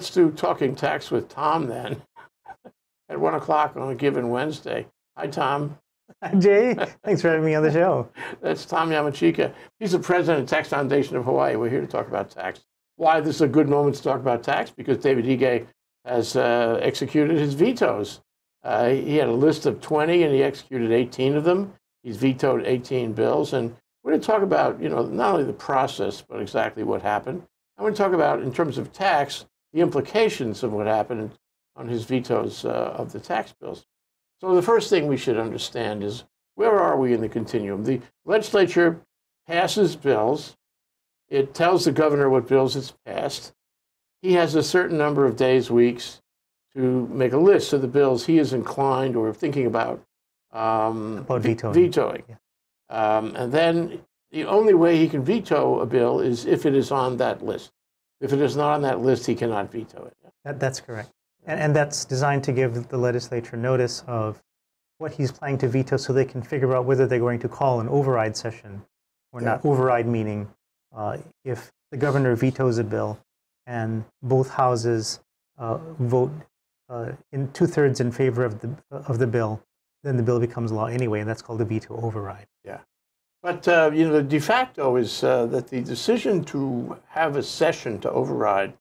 Let's do talking tax with Tom then at one o'clock on a given Wednesday. Hi, Tom. Hi, Jay. Thanks for having me on the show. That's Tom Yamachika. He's the president of Tax Foundation of Hawaii. We're here to talk about tax. Why this is a good moment to talk about tax? Because David Ige has uh, executed his vetoes. Uh, he had a list of 20 and he executed 18 of them. He's vetoed 18 bills. And we're going to talk about, you know, not only the process, but exactly what happened. I want to talk about, in terms of tax, the implications of what happened on his vetoes uh, of the tax bills. So the first thing we should understand is where are we in the continuum? The legislature passes bills. It tells the governor what bills it's passed. He has a certain number of days, weeks to make a list of the bills he is inclined or thinking about, um, About vetoing. vetoing. Yeah. Um, and then the only way he can veto a bill is if it is on that list. If it is not on that list, he cannot veto it. That, that's correct. And, and that's designed to give the legislature notice of what he's planning to veto so they can figure out whether they're going to call an override session or not. Override meaning uh, if the governor vetoes a bill and both houses uh, vote uh, in two thirds in favor of the, of the bill, then the bill becomes law anyway, and that's called a veto override. But uh, you know, the de facto is uh, that the decision to have a session to override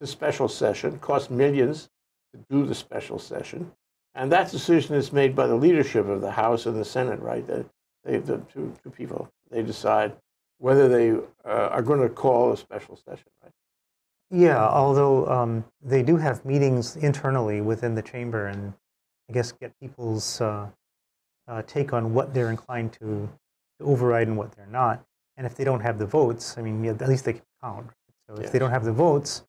the special session costs millions to do the special session, and that decision is made by the leadership of the House and the Senate. Right? They, they the two, two people they decide whether they uh, are going to call a special session. Right? Yeah, although um, they do have meetings internally within the chamber and I guess get people's uh, uh, take on what they're inclined to, to override and what they're not. And if they don't have the votes, I mean, at least they can count. So if Yes. they don't have the votes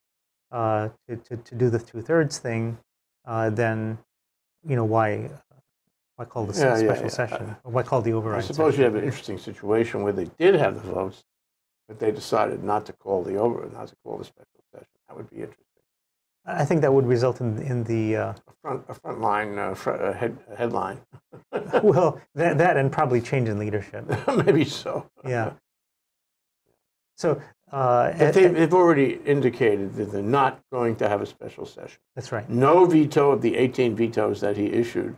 uh, to, to, to do the two thirds thing, uh, then, you know, why, why call the Yeah, a yeah, special yeah. session? Or why call the override? I suppose you have an interesting situation where they did have the votes, but they decided not to call the over, not to call the special session. That would be interesting. I think that would result in, in the, uh, A front, a front line, uh, fr- uh, head, headline. well, that, that and probably change in leadership. Maybe so. Yeah. So uh, they've, they've already indicated that they're not going to have a special session. that's right. No veto of the 18 vetoes that he issued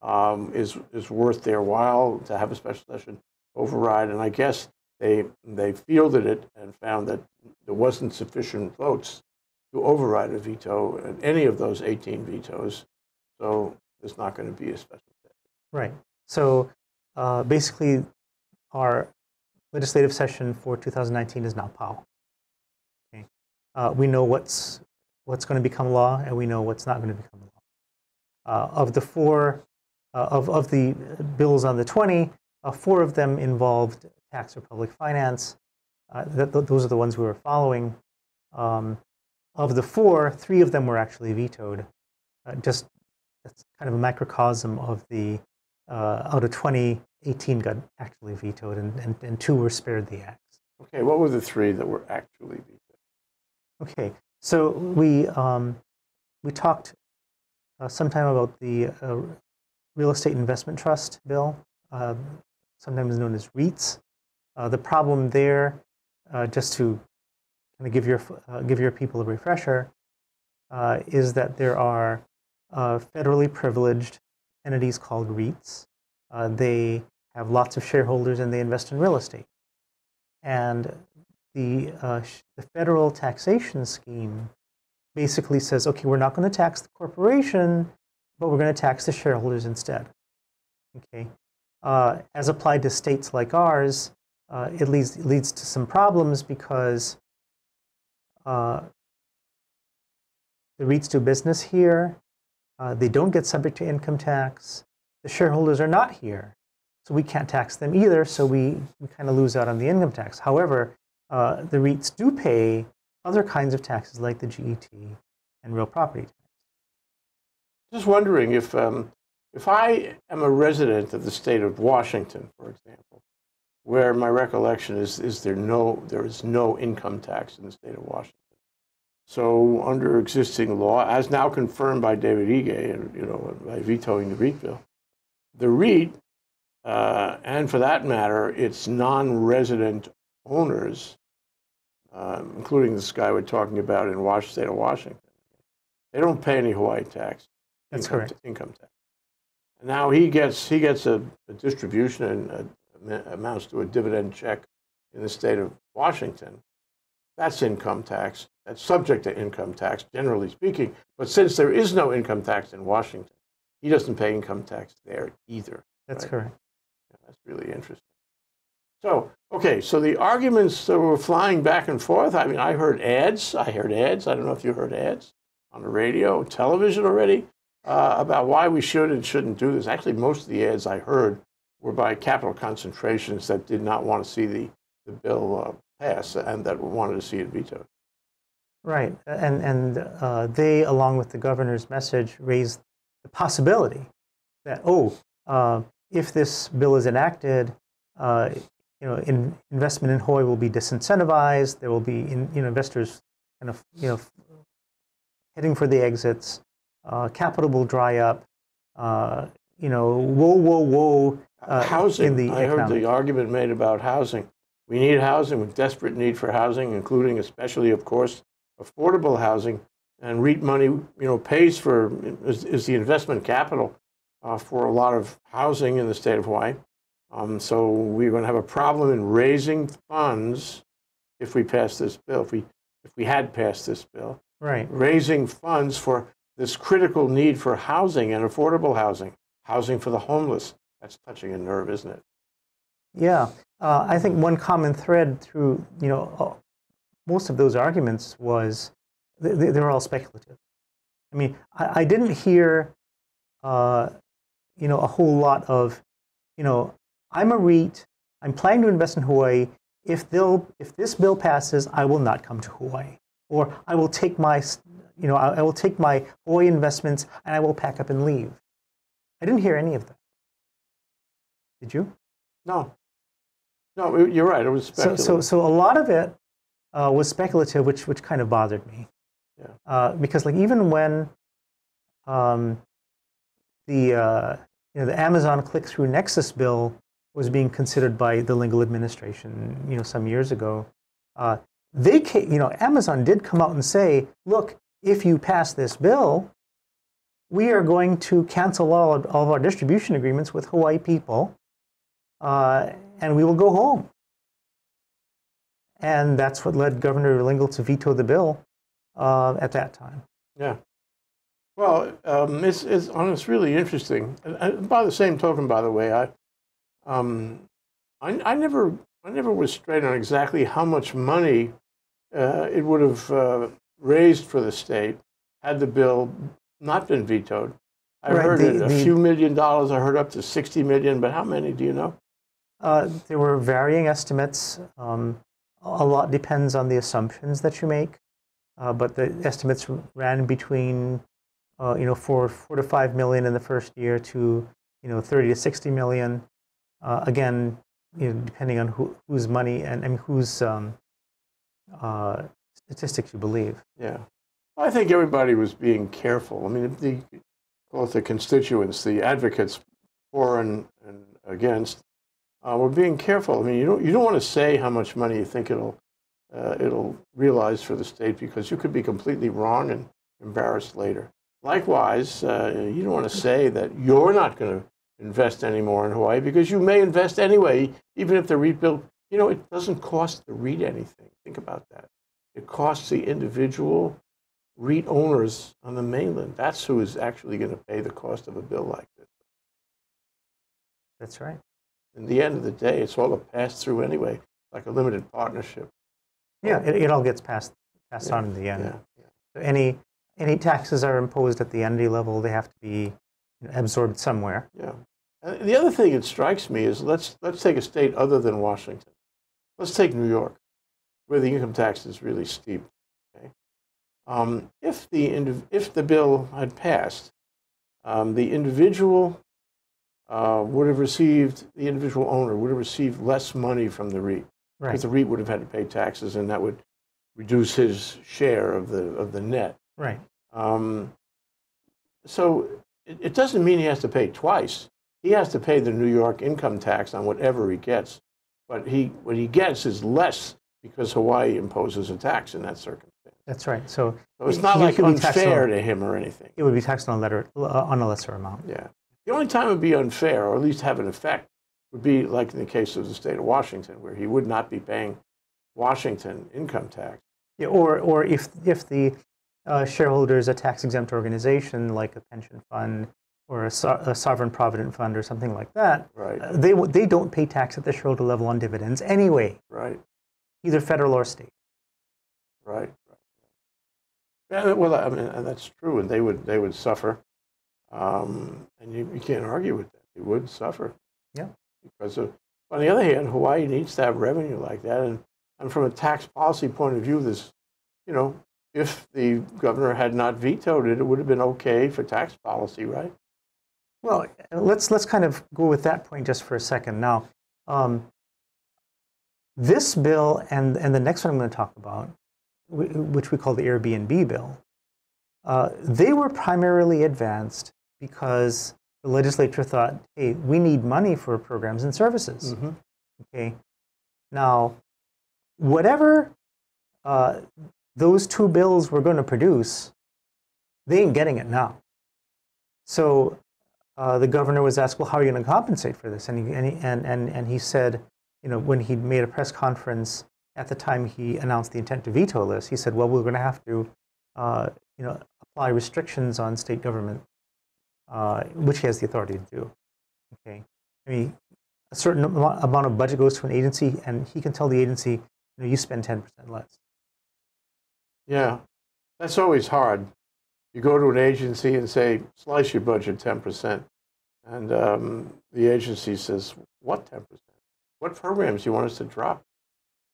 um, is, is worth their while to have a special session override. And I guess they, they fielded it and found that there wasn't sufficient votes to override a veto in any of those 18 vetoes. So there's not going to be a special session. Right. So uh, basically, our legislative session for 2019 is now pau. Okay. Uh, we know what's what's going to become law, and we know what's not going to become law. Uh, of the four, uh, of of the bills on the 20, uh, four of them involved tax or public finance. Uh, th- th- those are the ones we were following. Um, of the four, three of them were actually vetoed. Uh, just that's kind of a microcosm of the uh, out of 20, 18 got actually vetoed, and, and, and two were spared the axe. Okay, what were the three that were actually vetoed? Okay, so we um, we talked uh, sometime about the uh, real estate investment trust bill, uh, sometimes known as REITs. Uh, the problem there, uh, just to kind of give your uh, give your people a refresher, uh, is that there are uh, federally privileged entities called REITs. Uh, they have lots of shareholders and they invest in real estate. And the, uh, the federal taxation scheme basically says, okay, we're not going to tax the corporation, but we're going to tax the shareholders instead. Okay, uh, as applied to states like ours, uh, it leads it leads to some problems because uh, the REITs do business here, uh, they don't get subject to income tax. The shareholders are not here, so we can't tax them either. So we, we kind of lose out on the income tax. However, uh, the REITs do pay other kinds of taxes like the GET and real property tax. Just wondering if, um, if I am a resident of the state of Washington, for example, where my recollection is, is there no, there is no income tax in the state of Washington. So under existing law, as now confirmed by David Ige, and you know, by vetoing the REIT bill, the REIT, uh, and for that matter, its non-resident owners, um, including this guy we're talking about in the state of Washington. They don't pay any Hawaii tax. That's income, correct. Income tax. And now he gets he gets a, a distribution and uh, amounts to a dividend check in the state of Washington. That's income tax. That's subject to income tax, generally speaking. But since there is no income tax in Washington, he doesn't pay income tax there either. That's right? correct. Yeah, that's really interesting. So, okay, so the arguments that were flying back and forth, I mean, I heard ads. I heard ads. I don't know if you heard ads on the radio, television already uh, about why we should and shouldn't do this. Actually, most of the ads I heard were by capital concentrations that did not want to see the, the bill uh, pass and that wanted to see it vetoed. Right, and and uh, they, along with the governor's message, raised the possibility that oh, uh, if this bill is enacted, uh, you know, in, investment in Hawaii will be disincentivized. There will be in, you know, investors kind of you know heading for the exits. Uh, capital will dry up. Uh, you know, whoa, whoa, whoa. Uh, housing. in the I heard the argument made about housing. We need housing, with desperate need for housing, including, especially, of course, affordable housing. And REIT money, you know, pays for is, is the investment capital uh, for a lot of housing in the state of Hawaii. Um, so we're going to have a problem in raising funds if we pass this bill. If we if we had passed this bill, Right. raising funds for this critical need for housing and affordable housing, housing for the homeless. That's touching a nerve, isn't it? Yeah, uh, I think one common thread through you know uh, most of those arguments was they, they- they're all speculative. I mean, I, I didn't hear uh, you know a whole lot of you know I'm a REIT. I'm planning to invest in Hawaii. If they'll if this bill passes, I will not come to Hawaii, or I will take my you know I, I will take my Hawaii investments and I will pack up and leave. I didn't hear any of that. Did you? No. No, you're right. It was So, speculative. so, so a lot of it uh, was speculative, which, which kind of bothered me. Yeah. Uh, because like even when um, the uh, you know the Amazon click-through Nexus bill was being considered by the Lingle administration, you know, some years ago, uh, they ca you know Amazon did come out and say, look, if you pass this bill, we are going to cancel all of, all of our distribution agreements with Hawaii people, uh, and we will go home. And that's what led Governor Lingle to veto the bill uh, at that time. yeah. Well, um, it's, it's, it's really interesting. And, by the same token, by the way, I, um, I, I never, I never was straight on exactly how much money uh, it would have uh, raised for the state had the bill not been vetoed. I Right, heard the- it, a the- few million dollars. I heard up to 60 million, but how many do you know? Uh, there were varying estimates. Um, a lot depends on the assumptions that you make, uh, but the estimates ran between, uh, you know, four, four to five million in the first year to, you know, 30 to 60 million. Uh, again, you know, depending on who, whose money and, and whose um, uh, statistics you believe. Yeah. I think everybody was being careful. I mean, the, it the constituents, the advocates for and, and against, uh, were being careful. I mean, you don't, you don't want to say how much money you think it'll, uh, it'll realize for the state because you could be completely wrong and embarrassed later. Likewise, uh, you don't want to say that you're not going to invest anymore in Hawaii because you may invest anyway, even if the REIT bill, you know, it doesn't cost the REIT anything. Think about that. It costs the individual REIT owners on the mainland. That's who is actually going to pay the cost of a bill like this. That's right. In the end of the day, it's all a pass through anyway, like a limited partnership. Yeah, it, it all gets passed, passed Yeah, on in the end. Yeah. So any any taxes are imposed at the entity level, they have to be you know, absorbed somewhere. Yeah. And the other thing that strikes me is let's let's take a state other than Washington. Let's take New York, where the income tax is really steep. Okay. Um, if the if the bill had passed, um, the individual uh, would have received the individual owner would have received less money from the REIT Right. because the REIT would have had to pay taxes, and that would reduce his share of the of the net. Right. Um, so it, it doesn't mean he has to pay twice. He has to pay the New York income tax on whatever he gets, but he what he gets is less because Hawaii imposes a tax in that circumstance. That's right. So, So it's not He like be taxed unfair on- to him or anything. it would be taxed on a, letter, uh, on a lesser amount. Yeah. The only time it would be unfair, or at least have an effect, would be like in the case of the state of Washington, where he would not be paying Washington income tax. Yeah, or, or if, if the uh, shareholder is a tax exempt organization like a pension fund or a, so, a sovereign provident fund or something like that, Right, uh, they, w- they don't pay tax at the shareholder level on dividends anyway, right, either federal or state. right. right. Yeah, well, I mean, that's true, and they would, they would suffer. Um, and you, you can't argue with that. They would suffer. Yeah. Because of, on the other hand, Hawaii needs to have revenue like that. And, and from a tax policy point of view, this, you know, if the governor had not vetoed it, it would have been okay for tax policy, right? Well, let's, let's kind of go with that point just for a second. Now, um, this bill and, and the next one I'm going to talk about, which we call the Airbnb bill, uh, they were primarily advanced because the legislature thought, hey, we need money for programs and services. Mm-hmm. Okay. Now, whatever uh, those two bills were going to produce, they ain't getting it now. So uh, the governor was asked, well, how are you going to compensate for this? And he, and, he, and, and, and he said, you know, when he made a press conference at the time he announced the intent to veto this, he said, well, we're going to have to, uh, you know, apply restrictions on state government, uh, which he has the authority to do. Okay. I mean, a certain amount of budget goes to an agency, and he can tell the agency, you know, you spend 10% less. Yeah, that's always hard. You go to an agency and say, slice your budget 10%. And um, the agency says, what 10%? What programs do you want us to drop?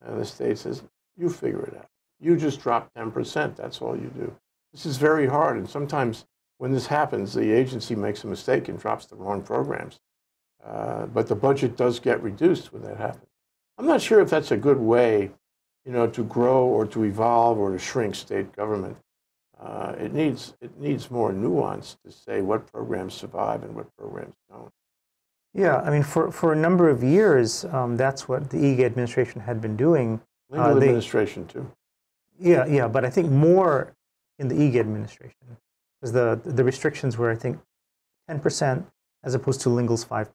And the state says, you figure it out. You just drop 10%. That's all you do. This is very hard. And sometimes when this happens, the agency makes a mistake and drops the wrong programs. Uh, but the budget does get reduced when that happens. I'm not sure if that's a good way you know, to grow or to evolve or to shrink state government. Uh, it needs it needs more nuance to say what programs survive and what programs don't. Yeah, I mean, for, for a number of years, um, that's what the Ige administration had been doing. Uh, they- administration too. Yeah, yeah, but I think more in the Ige administration, because the, the restrictions were, I think, 10% as opposed to Lingle's 5%.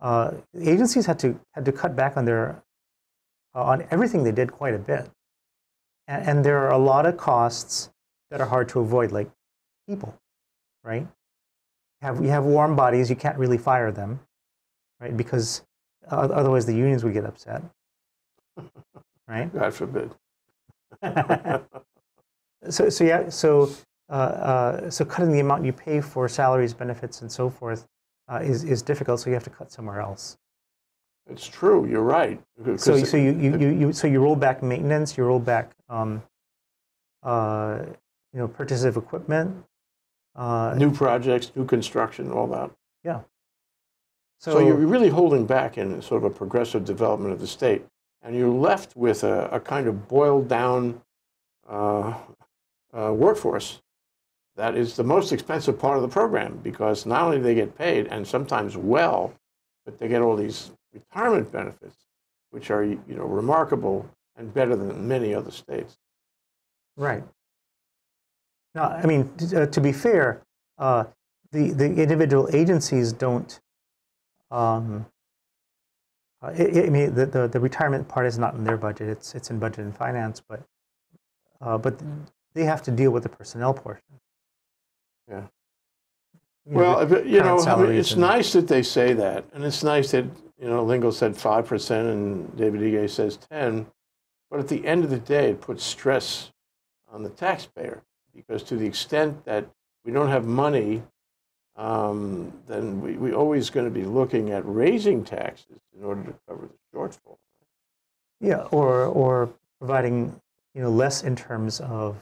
Uh, agencies had to, had to cut back on, their, uh, on everything they did quite a bit. And, and there are a lot of costs that are hard to avoid, like people, right? Have, you have warm bodies, you can't really fire them, right? Because uh, otherwise the unions would get upset, right? God forbid. So, so yeah, so, so cutting the amount you pay for salaries, benefits, and so forth uh, is, is difficult. So you have to cut somewhere else. It's true. You're right. So, so you, you, you, you, so you roll back maintenance, you roll back, um, uh, you know, purchase of equipment. Uh, new projects, new construction, all that. so, So, you're really holding back in sort of a progressive development of the state, and you're left with a, a kind of boiled down uh, uh, workforce that is the most expensive part of the program because not only do they get paid and sometimes well, but they get all these retirement benefits, which are you know remarkable and better than many other states. Right. Now, I mean, uh, to be fair, uh, the, the individual agencies don't, um, uh, I, I mean, the, the, the retirement part is not in their budget, it's, it's in budget and finance, but, uh, but they have to deal with the personnel portion. Yeah. Well, if you know, I mean, it's nice that they say that, and it's nice that you know Lingle said five percent and David Ige says ten, but at the end of the day, it puts stress on the taxpayer because to the extent that we don't have money, um, then we we always going to be looking at raising taxes in order to cover the shortfall. Yeah, or, or providing, you know, less in terms of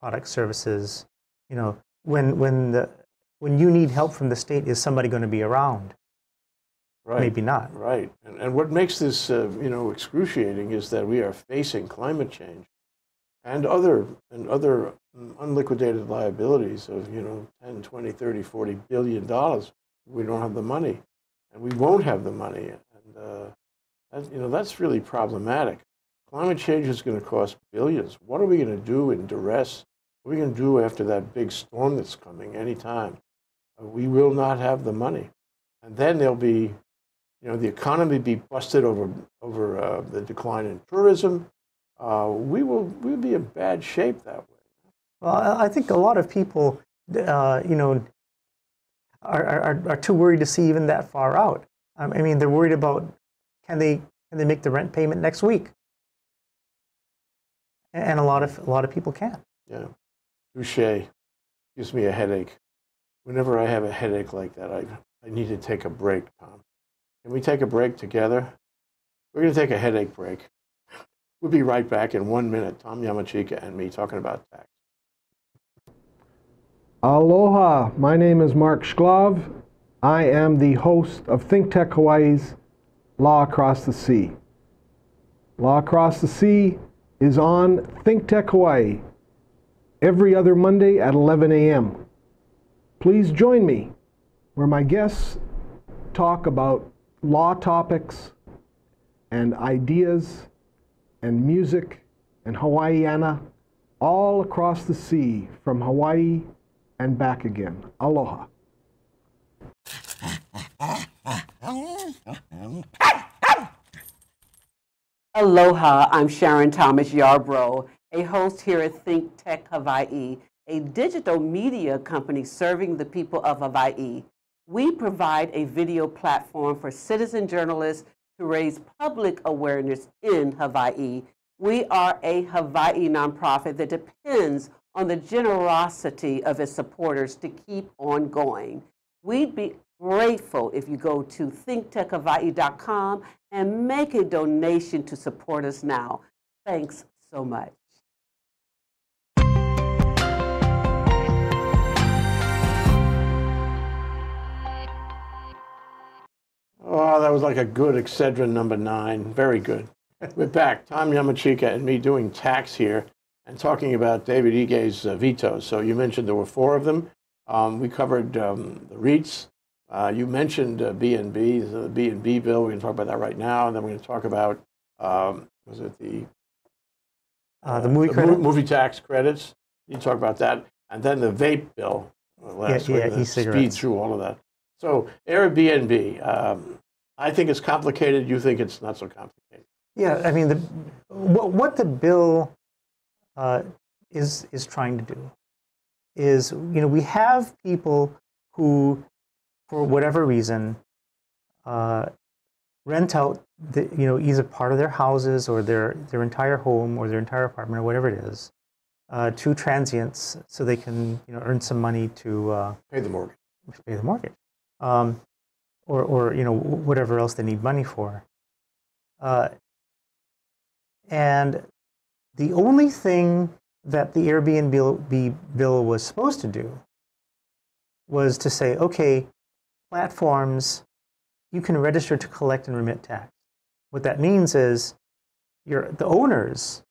product services. You know, when, when, the, when you need help from the state, is somebody going to be around? Right. Maybe not. Right. And, and what makes this, uh, you know, excruciating is that we are facing climate change and other, and other unliquidated liabilities of, you know, 10, 20, 30, 40 billion dollars. We don't have the money and we won't have the money. And, uh, that, you know, that's really problematic. climate change is going to cost billions. What are we going to do in duress? What are we going to do after that big storm that's coming anytime? Uh, we will not have the money. And then there'll be, you know, the economy be busted over, over uh, the decline in tourism. Uh, we will we'll be in bad shape that way. Well, I think a lot of people, uh, you know, are, are, are too worried to see even that far out. Um, I mean, they're worried about can they can they make the rent payment next week? And a lot of a lot of people can. Yeah, touche. Gives me a headache. Whenever I have a headache like that, I I need to take a break, Tom. Can we take a break together? We're going to take a headache break. We'll be right back in one minute. Tom Yamachika and me talking about tax. Aloha, my name is Mark Shklov. I am the host of ThinkTech Hawaii's Law Across the Sea. Law Across the Sea is on ThinkTech Hawaii every other Monday at 11 a.m. Please join me where my guests talk about law topics and ideas and music and Hawaiiana all across the sea from Hawaii and back again. Aloha. Aloha, I'm Sharon Thomas Yarbrough, a host here at Think Tech Hawaii, a digital media company serving the people of Hawaii. We provide a video platform for citizen journalists to raise public awareness in Hawaii. We are a Hawaii nonprofit that depends on the generosity of its supporters to keep on going. We'd be grateful if you go to thinktechhawaii.com and make a donation to support us now. Thanks so much. Oh, that was like a good Excedrin number nine. Very good. We're back. Tom Yamachika and me doing tax here and talking about David Ige's uh, vetoes. So you mentioned there were four of them. Um, we covered um, the REITs. Uh, you mentioned uh, B&B, the B&B bill. We're going to talk about that right now. And then we're going to talk about, um, was it the, Uh, the movie mo- credit. movie tax credits? You talk about that. And then the vape bill. uh, Last Yeah, week, yeah, and e-cigarettes. Speed through all of that. So Airbnb, um, I think it's complicated. You think it's not so complicated. Yeah, I mean, the, what, what the bill uh, is is trying to do is, you know, we have people who, for whatever reason, uh, rent out, the, you know, either part of their houses or their their entire home or their entire apartment or whatever it is, uh, to transients, so they can, you know, earn some money to uh, Pay the mortgage. pay the mortgage, um, or, or you know whatever else they need money for. Uh, and the only thing that the Airbnb bill, bill was supposed to do was to say, okay, platforms, you can register to collect and remit tax. What that means is your, the owners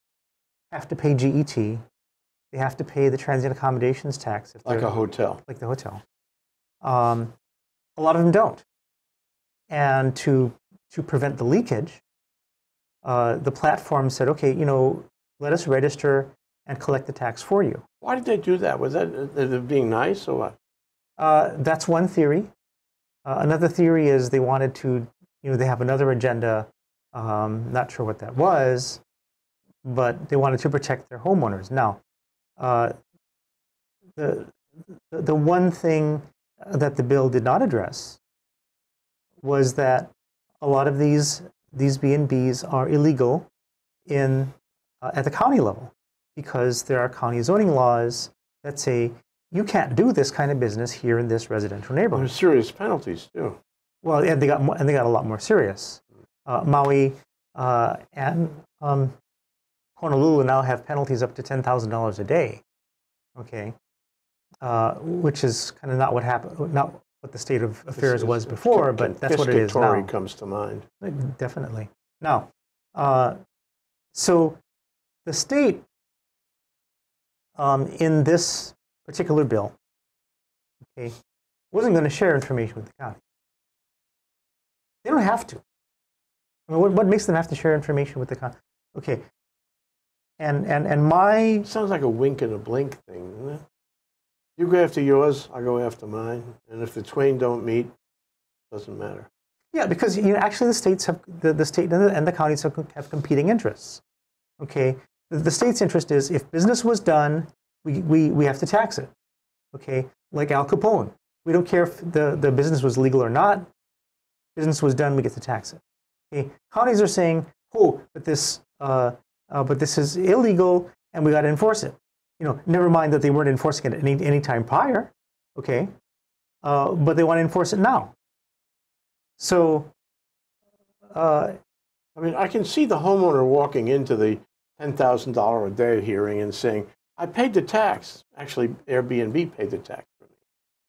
have to pay GET, they have to pay the transient accommodations tax if Like a hotel. like the hotel. Um, a lot of them don't. And to, to prevent the leakage, uh, the platform said, okay, you know, let us register and collect the tax for you. Why did they do that? Was that uh, being nice or what? Uh, that's one theory. Uh, another theory is they wanted to, you know, they have another agenda. Um, not sure what that was, but they wanted to protect their homeowners. Now, uh, the, the the one thing that the bill did not address was that a lot of these these B and Bs are illegal in uh, at the county level because there are county zoning laws that say you can't do this kind of business here in this residential neighborhood. There's serious penalties too. Well, and they got more, and they got a lot more serious. Uh, Maui uh, and um, Honolulu now have penalties up to ten thousand dollars a day. Okay, uh, which is kind of not what happened, not what the state of affairs was before, but that's what it is now. comes to mind. Definitely. Now, uh, so the state um, in this particular bill, okay, wasn't going to share information with the county. They don't have to. I mean, what, what makes them have to share information with the county? Okay. And, and, and my, sounds like a wink and a blink thing? You go after yours, I go after mine, and if the twain don't meet, doesn't matter. yeah, because you know, actually the states have, the, the state and the, and the counties have, have competing interests. Okay. The, the state's interest is if business was done, we, we, we have to tax it. Okay. Like Al Capone. We don't care if the, the business was legal or not. Business was done, we get to tax it. Okay. Counties are saying, oh, but this, uh, uh, but this is illegal and we got to enforce it. You know, never mind that they weren't enforcing it any, any time prior. Okay. Uh, but they want to enforce it now. So, uh, I mean, I can see the homeowner walking into the $10,000 a day hearing and saying, I paid the tax. Actually, Airbnb paid the tax for me.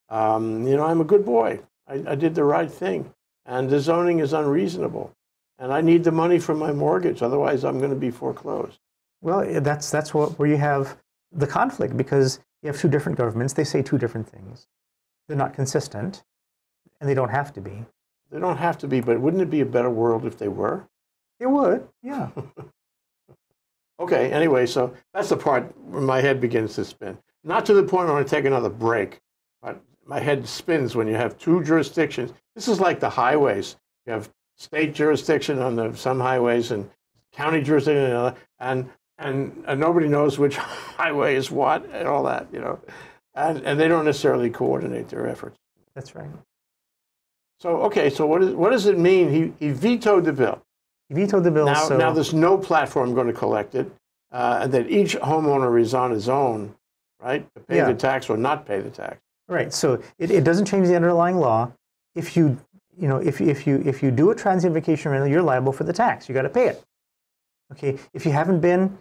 Um, you know, I'm a good boy. I, I did the right thing. And the zoning is unreasonable. And I need the money for my mortgage. Otherwise, I'm going to be foreclosed. well, that's that's what where you have the conflict because you have two different governments. They say two different things. They're not consistent, and they don't have to be. They don't have to be, but wouldn't it be a better world if they were? It would, yeah. Okay, anyway, so that's the part where my head begins to spin. Not to the point where I want to take another break, but my head spins when you have two jurisdictions. This is like the highways. You have state jurisdiction on the, some highways and county jurisdiction and, and, and nobody knows which highway is what and all that, you know. And, and they don't necessarily coordinate their efforts. That's right. So, okay, so what, is, what does it mean? He, he vetoed the bill. He vetoed the bill. Now, so now there's no platform going to collect it, uh, and that each homeowner is on his own, right, to pay Yeah. the tax or not pay the tax. right. So it, it doesn't change the underlying law. If you you know if, if you if you do a transient vacation rental, you're liable for the tax. You got to pay it. Okay. If you haven't been,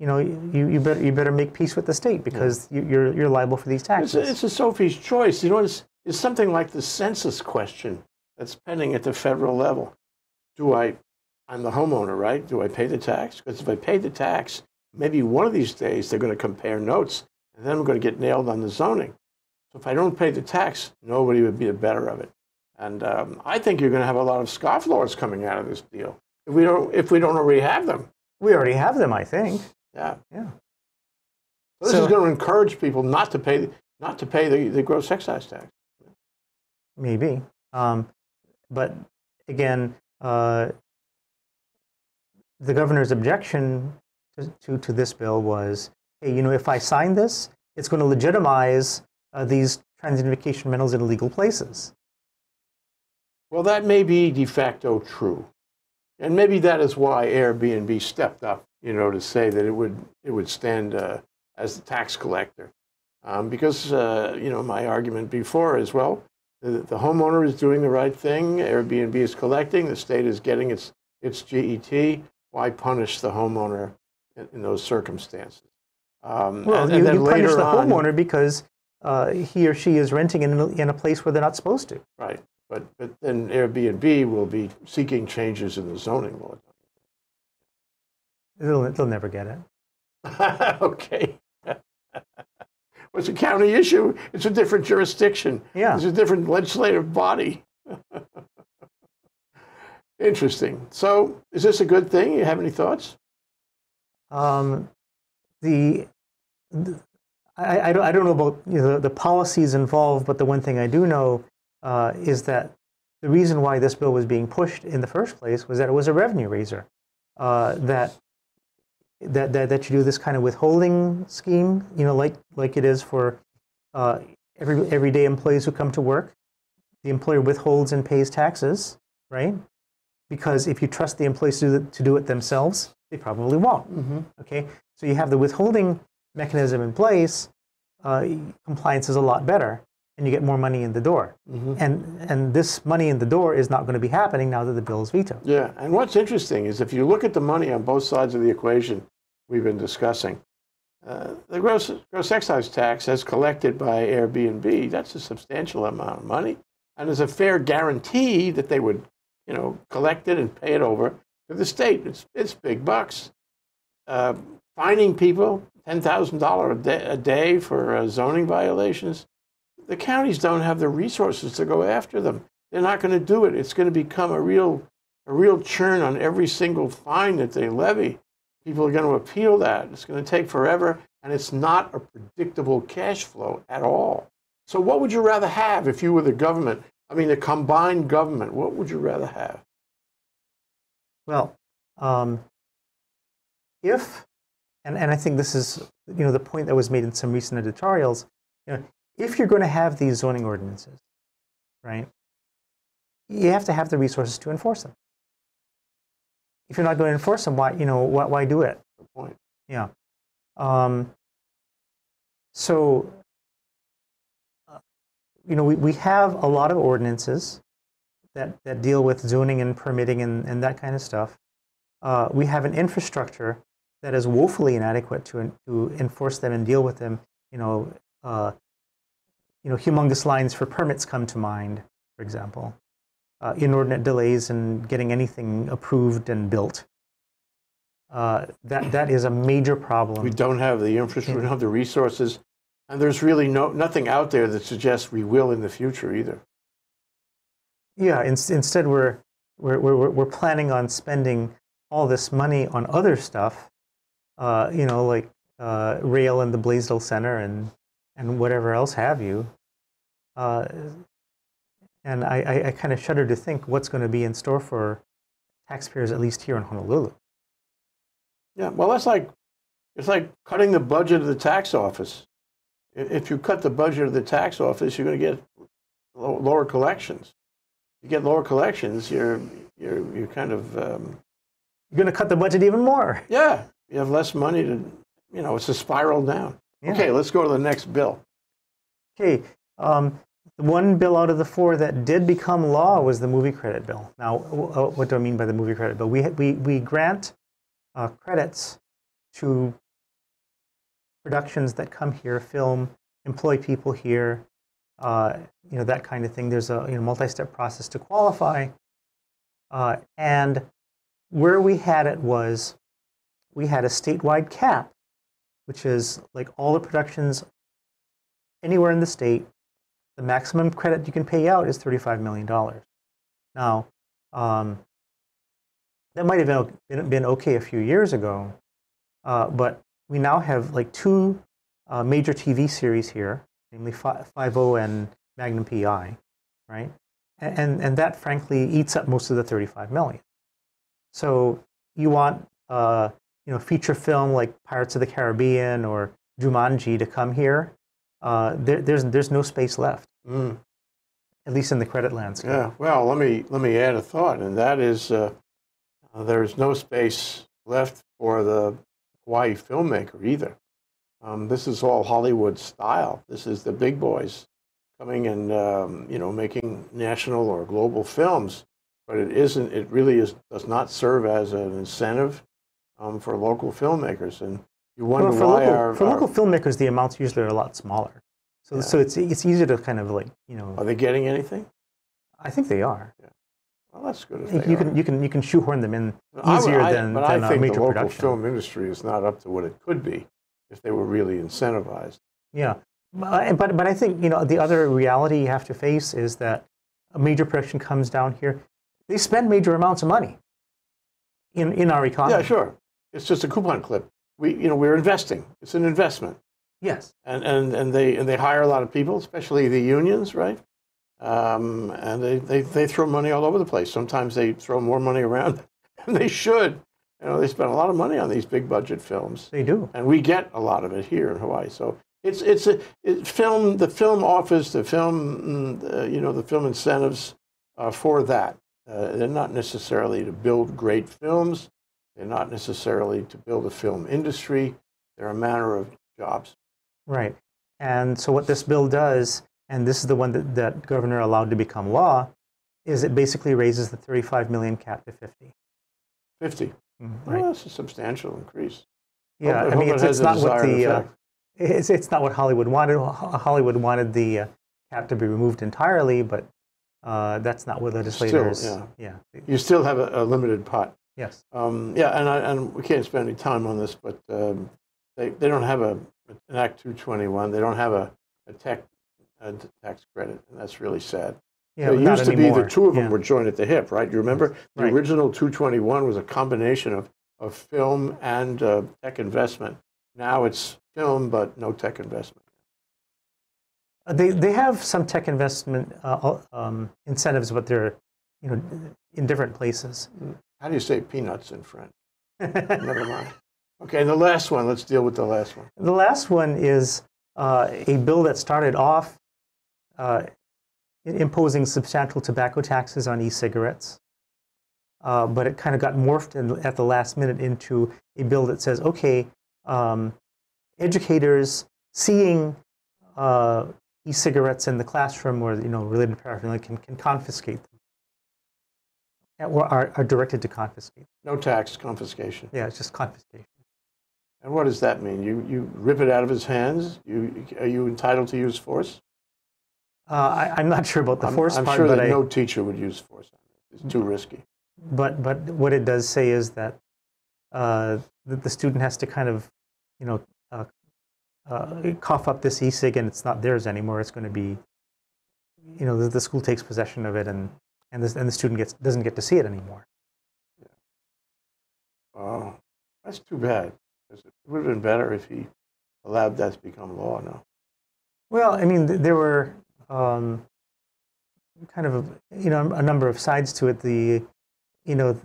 you know, you, you better you better make peace with the state because you, you're you're liable for these It's taxes. a, it's a Sophie's choice. You know, it's, it's something like the census question that's pending at the federal level. Do I, I'm the homeowner, right? Do I pay the tax? Because if I pay the tax, maybe one of these days they're going to compare notes, and then I'm going to get nailed on the zoning. So if I don't pay the tax, nobody would be the better of it. And um, I think you're going to have a lot of scofflaws coming out of this deal if we don't if we don't already have them. we already have them, I think. Yeah. Yeah. So this So- is going to encourage people not to pay not to pay the, the gross excise tax. Maybe. Um, but again, uh, the governor's objection to, to, to this bill was, hey, you know, if I sign this, it's going to legitimize uh, these transient vacation rentals in illegal places. Well, that may be de facto true. And maybe that is why Airbnb stepped up, you know, to say that it would, it would stand uh, as the tax collector. Um, because, uh, you know, my argument before is, well, the, the homeowner is doing the right thing, Airbnb is collecting, the state is getting its, its GET. Why punish the homeowner in, in those circumstances? Um, Well, and, you, and then you punish the on- homeowner because uh, he or she is renting in a, in a place where they're not supposed to. Right. But, but then Airbnb will be seeking changes in the zoning law. They'll, they'll never get it. okay. it's a county issue? It's a different jurisdiction. Yeah. It's a different legislative body. Interesting. So, is this a good thing? You have any thoughts? Um, the, the I, I, don't, I don't know about you know, the, the policies involved, but the one thing I do know uh, is that the reason why this bill was being pushed in the first place was that it was a revenue raiser. Uh, that, that, that, that you do this kind of withholding scheme, you know, like, like it is for uh, every, everyday employees who come to work. The employer withholds and pays taxes, right? Because if you trust the employees to do it, to do it themselves, they probably won't. Okay, so you have the withholding mechanism in place. Uh, compliance is a lot better, and you get more money in the door. And and this money in the door is not going to be happening now that the bill is vetoed. Yeah. And what's interesting is if you look at the money on both sides of the equation we've been discussing, uh, the gross, gross excise tax as collected by Airbnb, that's a substantial amount of money. And there's a fair guarantee that they would, you know, collect it and pay it over to the state. It's, it's big bucks. Uh, fining people $10,000 a day, a day for uh, zoning violations, the counties don't have the resources to go after them. They're not going to do it. It's going to become a real, a real churn on every single fine that they levy. People are going to appeal that. It's going to take forever, and it's not a predictable cash flow at all. So, what would you rather have if you were the government? I mean, the combined government, what would you rather have? Well, um, if, and, and I think this is, you know, the point that was made in some recent editorials, you know, if you're going to have these zoning ordinances, right, you have to have the resources to enforce them. If you're not going to enforce them, why, you know, why, why do it? The point. Yeah. Um, so, uh, you know, we, we have a lot of ordinances that, that deal with zoning and permitting and, and that kind of stuff. Uh, we have an infrastructure that is woefully inadequate to, to enforce them and deal with them. You know, uh, you know, humongous lines for permits come to mind, for example. Uh, inordinate delays in getting anything approved and built. Uh, that, that is a major problem. We don't have the infrastructure, we don't have the resources, and there's really no, nothing out there that suggests we will in the future either. Yeah, in, instead we're, we're, we're, we're planning on spending all this money on other stuff, uh, you know, like uh, rail and the Blaisdell Center and, and whatever else have you. Uh, and I, I, I kind of shudder to think what's going to be in store for taxpayers, at least here in Honolulu. Yeah, well, that's like, it's like cutting the budget of the tax office. If you cut the budget of the tax office, you're going to get lower collections. You get lower collections, you're, you're, you're kind of, um, You're going to cut the budget even more. yeah, you have less money to, you know, it's a spiral down. Yeah. Okay, let's go to the next bill. Okay, um, the one bill out of the four that did become law was the movie credit bill. Now, uh, what do I mean by the movie credit bill? We, we, we grant uh, credits to productions that come here, film, employ people here, uh, you know, that kind of thing. There's a you know, multi-step process to qualify. Uh, and where we had it was we had a statewide cap, which is like all the productions anywhere in the state, the maximum credit you can pay out is $35 million. Now, um, that might have been, been, okay a few years ago, uh, but we now have like two uh, major TV series here, namely Fi- 5 and Magnum PI, right? And, and, and that frankly eats up most of the 35 million. So you want uh, you know feature film like Pirates of the Caribbean or Jumanji to come here, uh, there, there's there's no space left, Mm. at least in the credit landscape. Yeah, well, let me let me add a thought, and that is uh, uh, there's no space left for the Hawaii filmmaker either. Um, this is all Hollywood style. This is the big boys coming and um, you know making national or global films, but it isn't. It really is does not serve as an incentive um, for local filmmakers, and you wonder Well, for why local, our, for our- local filmmakers, the amounts usually are a lot smaller. So, Yeah. so it's it's easier to kind of like you know. are they getting anything? I think they are. Well, that's good. You, are. can you can you can shoehorn them in I easier I- than, but than I a think major the local production. film industry is not up to what it could be if they were really incentivized. Yeah, but, but but I think you know the other reality you have to face is that a major production comes down here, they spend major amounts of money in in our economy. Yeah, sure. It's just a coupon clip. We, you know, we're investing. It's an investment, Yes. and and and they and they hire a lot of people, especially the unions, right? Um, and they, they they throw money all over the place. Sometimes they throw more money around than they should. You know, they spend a lot of money on these big budget films. They do. and we get a lot of it here in Hawaii. So it's it's a it, film the film office, the film mm, uh, you know the film incentives are for that. Uh, they're not necessarily to build great films. They're not necessarily to build a film industry. They're a matter of jobs. Right. And so what this bill does, and this is the one that, that governor allowed to become law, is it basically raises the 35 million cap to 50. Fifty. Mhm, Well, Right. that's a substantial increase. Yeah. Hope- I mean, it's, it it's not what the uh, it's, it's not what Hollywood wanted. Hollywood wanted the uh, cap to be removed entirely, but uh, that's not what legislators. yeah. Yeah. You still have a, a limited pot. Yes. Um, yeah, and, I, and we can't spend any time on this, but um, they, they don't have a, an Act 221. They don't have a, a tech a tax credit, and that's really sad. Yeah, it used to be the two of them Yeah. were joined at the hip, right? You remember the Right. original 221 was a combination of, of film and uh, tech investment. Now it's film, but no tech investment. Uh, They, they have some tech investment uh, um, incentives, but they're you know in different places. How do you say peanuts in French? Never mind. Okay, the last one. Let's deal with the last one. The last one is uh, a bill that started off uh, imposing substantial tobacco taxes on e-cigarettes, uh, but it kind of got morphed in, at the last minute into a bill that says, okay, um, educators seeing uh, e-cigarettes in the classroom or you know related paraphernalia can, can confiscate them, or are, are directed to confiscate. No tax confiscation. Yeah, it's just confiscation. And what does that mean? You, you rip it out of his hands? You, are you entitled to use force? Uh, I, I'm not sure about the I'm, force I'm part, sure but that I, no teacher would use force. It's too risky. But but what it does say is that uh, that the student has to kind of, you know, uh, uh, cough up this e-cig and it's not theirs anymore. It's going to be, you know, the, the school takes possession of it and and, this, and the student gets doesn't get to see it anymore. Yeah. Oh, that's too bad. It would have been better if he allowed that to become law now. Well, I mean, th- there were um, kind of, you know, a number of sides to it. The, you know,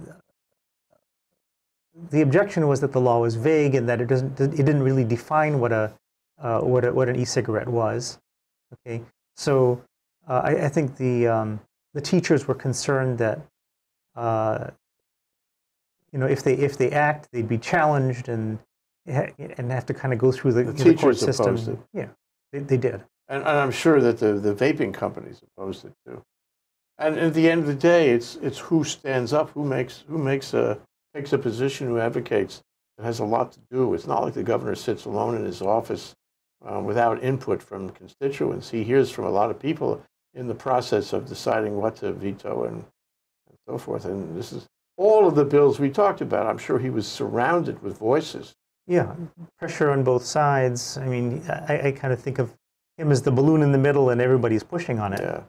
the objection was that the law was vague and that it doesn't, it didn't really define what a, uh, what a, what an e-cigarette was. Okay, so uh, I, I think the um, the teachers were concerned that, uh, you know, if they if they act, they'd be challenged and and have to kind of go through the, The the court system. opposed it. Yeah, they, they did. And, and I'm sure that the, the vaping companies opposed it too. And at the end of the day, it's, it's who stands up, who makes, who makes a, takes a position, who advocates. It has a lot to do. It's not like the governor sits alone in his office uh, without input from constituents. He hears from a lot of people in the process of deciding what to veto and, and so forth. And this is all of the bills we talked about. I'm sure he was surrounded with voices. Yeah, pressure on both sides. I mean, I, I kind of think of him as the balloon in the middle, and everybody's pushing on it. Yeah.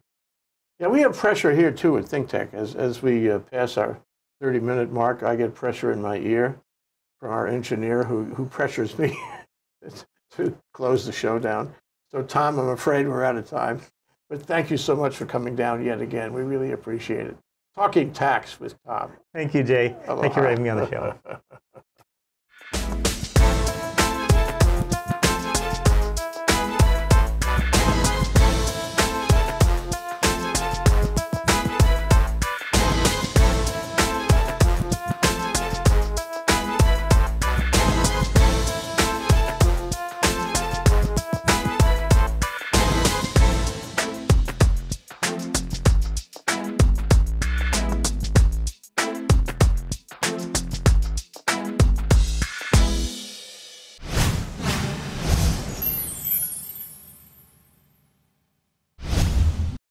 Yeah, we have pressure here too at ThinkTech. As, as we uh, pass our 30 minute mark, I get pressure in my ear from our engineer who, who pressures me to close the show down. So, Tom, I'm afraid we're out of time. But thank you so much for coming down yet again. We really appreciate it. Talking tax with Tom. Thank you, Jay. Aloha. Thank you for having me on the show.